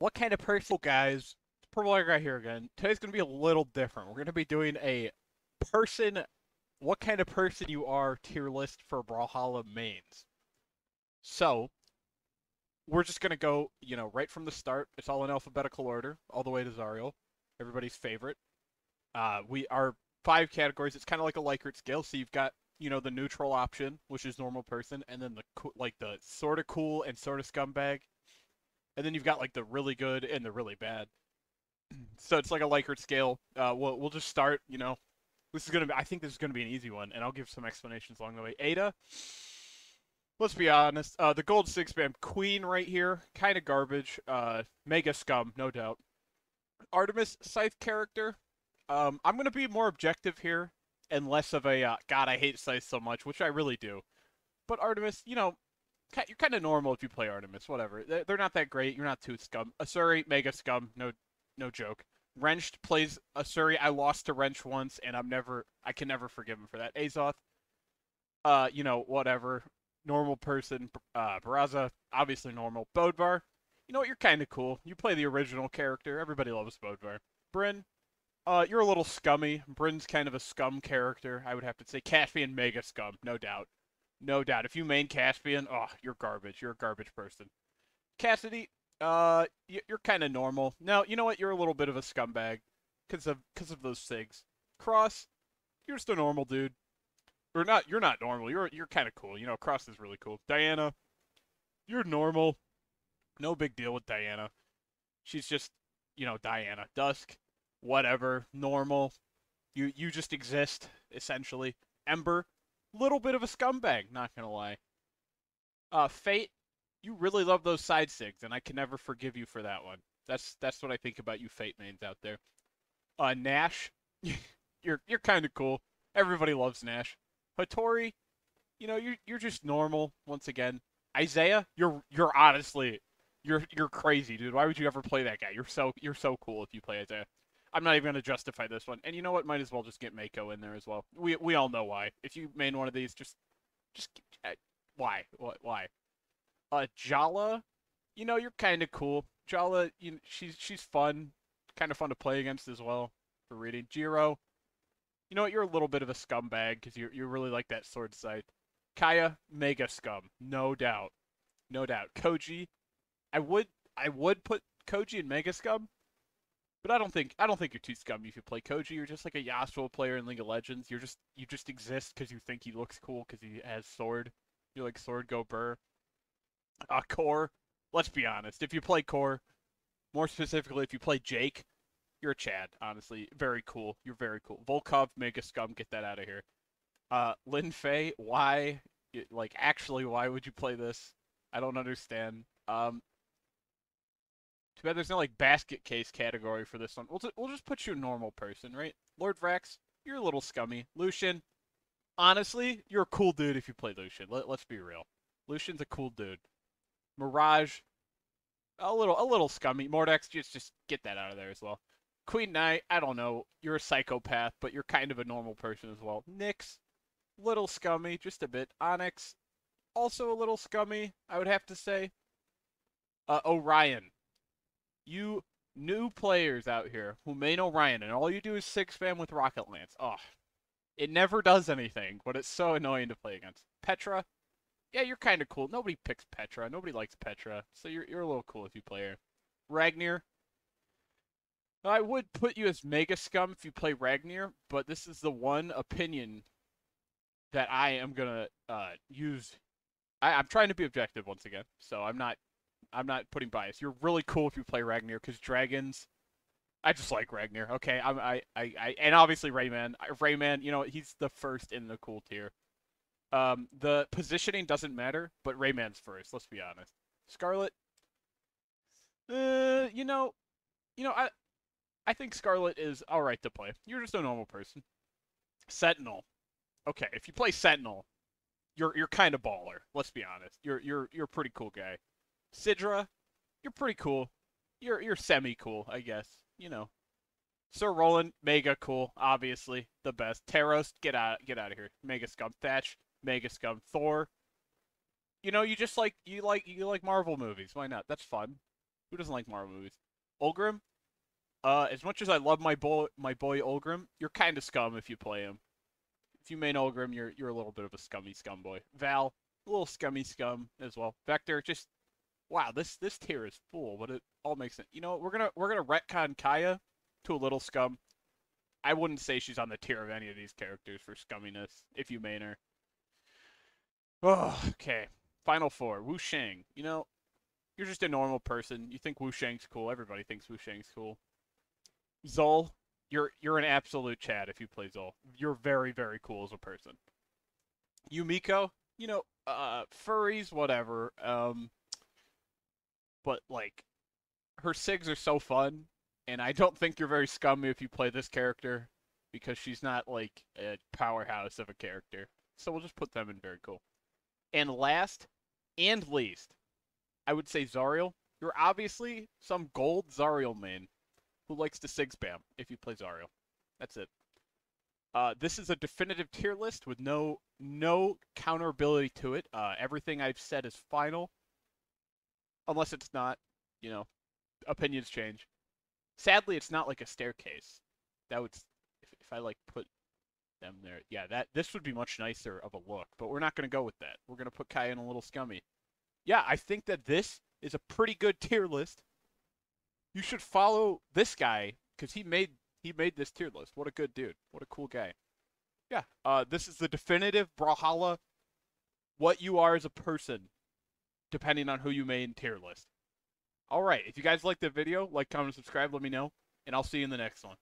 what kind of person, guys? Purple Guy here again. Today's gonna be a little different. We're gonna be doing a person, what kind of person you are tier list for Brawlhalla mains. So, we're just gonna go, you know, right from the start. It's all in alphabetical order, all the way to Zariel, everybody's favorite. Uh, we are five categories. It's kind of like a Likert scale. So you've got, you know, the neutral option, which is normal person, and then the like the sort of cool and sort of scumbag, and then you've got like the really good and the really bad. So it's like a Likert scale. Uh, we'll we'll just start. You know, this is gonna be. I think this is gonna be an easy one, and I'll give some explanations along the way. Ada. Let's be honest. Uh, the gold six spam queen right here, kind of garbage. Uh, mega scum, no doubt. Artemis Scythe character. Um, I'm gonna be more objective here and less of a uh, God. I hate Scythe so much, which I really do. But Artemis, you know, you're kind of normal if you play Artemis. Whatever. They're not that great. You're not too scum. Asuri, mega scum. No, no joke. Wrenched plays Asuri. I lost to Wrench once, and I'm never. I can never forgive him for that. Azoth. Uh, you know, whatever. Normal person. Uh, Barraza, obviously normal. Bodvar. You know what? You're kind of cool. You play the original character. Everybody loves Bodvar. Brynn. Uh, you're a little scummy. Brynn's kind of a scum character, I would have to say. Caspian, mega scum, no doubt. No doubt. If you main Caspian, oh, you're garbage. You're a garbage person. Cassidy, uh, you're kind of normal. Now, you know what? You're a little bit of a scumbag because of because of those things. Cross, you're just a normal dude. Or not? You're not normal. You're you're kind of cool. You know, Cross is really cool. Diana, you're normal. No big deal with Diana. She's just, you know, Diana. Dusk, whatever, normal. You you just exist essentially. Ember, little bit of a scumbag, not gonna lie. Uh, Fait, you really love those side sigs, and I can never forgive you for that one. That's that's what I think about you Fait mains out there. Uh, Gnash, you're you're kind of cool. Everybody loves Gnash. Hattori, you know you're you're just normal once again. Isaiah, you're you're honestly you're you're crazy, dude. Why would you ever play that guy? You're so you're so cool if you play Isaiah. I'm not even going to justify this one. And you know what? Might as well just get Mako in there as well. We we all know why. If you main one of these, just just uh, why what why? Uh, Jhala, you know you're kind of cool. Jhala, you she's she's fun, kind of fun to play against as well for reading. Jiro, you know what? You're a little bit of a scumbag because you you really like that sword sight. Kaya, mega scum, no doubt, no doubt. Koji, I would I would put Koji in mega scum but I don't think I don't think you're too scummy if you play Koji. You're just like a Yasuo player in League of Legends. You're just you just exist because you think he looks cool because he has sword. You're like sword go burr. Uh, Kor. Let's be honest. If you play Kor, more specifically, if you play Jake, you're a Chad. Honestly, very cool. You're very cool. Volkov, Mega Scum, get that out of here. Uh, Lin Fei, why? Like, actually, why would you play this? I don't understand. Um, too bad there's no like basket case category for this one. We'll, we'll just put you a normal person, right? Lord Vraxx, you're a little scummy. Lucien, honestly, you're a cool dude if you play Lucien. Let, let's be real. Lucien's a cool dude. Mirage, a little a little scummy. Mordex, just just get that out of there as well. Queen Knight, I don't know. You're a psychopath, but you're kind of a normal person as well. Nix, little scummy, just a bit. Onyx, also a little scummy, I would have to say. Uh, Orion, you new players out here who may know Ryan, and all you do is six spam with Rocket Lance. Oh, it never does anything, but it's so annoying to play against. Petra, yeah, you're kind of cool. Nobody picks Petra. Nobody likes Petra, so you're you're a little cool if you play her. Ragnir, I would put you as Mega Scum if you play Ragnir, but this is the one opinion that I am gonna uh, use. I, I'm trying to be objective once again, so I'm not I'm not putting bias. You're really cool if you play Ragnar because dragons. I just like Ragnar. Okay, I'm, I, I, I, and obviously Rayman. Rayman, you know, he's the first in the cool tier. Um, the positioning doesn't matter, but Rayman's first. Let's be honest. Scarlet. Uh, you know, you know, I, I think Scarlet is all right to play. You're just a normal person. Sentinel. Okay, if you play Sentinel, you're you're kind of baller. Let's be honest. You're you're you're a pretty cool guy. Sidra, you're pretty cool. You're you're semi cool, I guess. You know. Sir Roland, mega cool, obviously the best. Teros, get out get out of here. Mega scum. Thatch, mega scum. Thor. You know, you just like you like you like Marvel movies. Why not? That's fun. Who doesn't like Marvel movies? Ulgrim. Uh, as much as I love my boy, my boy Ulgrim, you're kind of scum if you play him. If you main Ulgrim, you're you're a little bit of a scummy scum boy. Val, a little scummy scum as well. Vector, just wow, this this tier is full, but it all makes sense. You know, we're gonna we're gonna retcon Kaya to a little scum. I wouldn't say she's on the tier of any of these characters for scumminess if you main her. Oh, okay. Final four. Wu Shang. You know, you're just a normal person. You think Wu Shang's cool. Everybody thinks Wu Shang's cool. Xull, you're you're an absolute Chad if you play Xull. You're very very cool as a person. Yumiko, you know, uh, furries, whatever. Um, but like, her sigs are so fun, and I don't think you're very scummy if you play this character because she's not like a powerhouse of a character. So we'll just put them in very cool. And last and least, I would say Zariel. You're obviously some gold Zariel main who likes to sig spam if you play Zariel. That's it. Uh, this is a definitive tier list with no no counterability to it. Uh, everything I've said is final, unless it's not. You know, opinions change. Sadly, it's not like a staircase. That would, if, if I like put them there, yeah, that this would be much nicer of a look. But we're not going to go with that. We're going to put Kai in a little scummy. Yeah, I think that this is a pretty good tier list. You should follow this guy because he made he made this tier list. What a good dude. What a cool guy. Yeah, uh, this is the definitive Brawlhalla. What you are as a person, depending on who you main tier list. All right, if you guys like the video, like, comment, subscribe, let me know, and I'll see you in the next one.